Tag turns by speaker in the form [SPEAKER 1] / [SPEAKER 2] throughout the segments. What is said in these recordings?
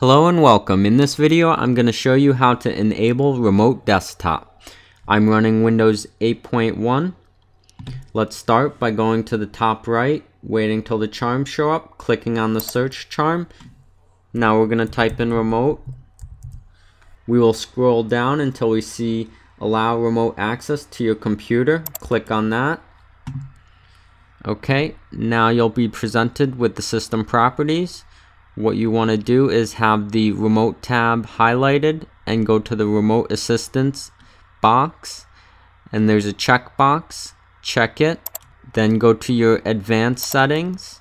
[SPEAKER 1] Hello and welcome. In this video, I'm going to show you how to enable remote desktop. I'm running Windows 8.1. Let's start by going to the top right, waiting till the charms show up, clicking on the search charm. Now we're going to type in remote. We will scroll down until we see allow remote access to your computer. Click on that. Okay, now you'll be presented with the system properties. What you want to do is have the remote tab highlighted and go to the remote assistance box and there's a checkbox. Check it. Then go to your advanced settings.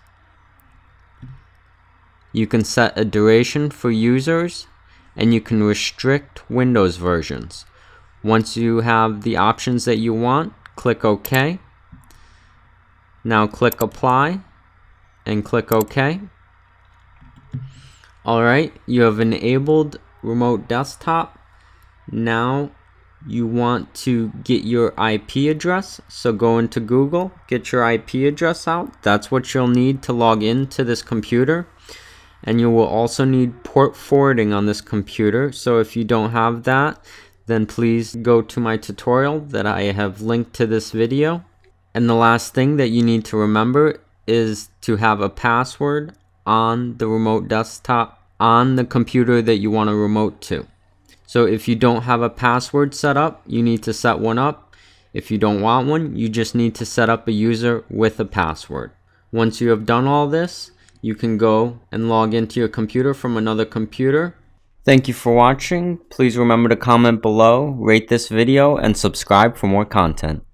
[SPEAKER 1] You can set a duration for users and you can restrict Windows versions. Once you have the options that you want, click OK. Now click apply and click OK. Alright, you have enabled remote desktop. Now you want to get your IP address. So go into Google, get your IP address out. That's what you'll need to log into this computer. And you will also need port forwarding on this computer. So if you don't have that, then please go to my tutorial that I have linked to this video. And the last thing that you need to remember is to have a password on the remote desktop on the computer that you want to remote to. So if you don't have a password set up, you need to set one up. If you don't want one, you just need to set up a user with a password. Once you have done all this, you can go and log into your computer from another computer. Thank you for watching. Please remember to comment below, rate this video, and subscribe for more content.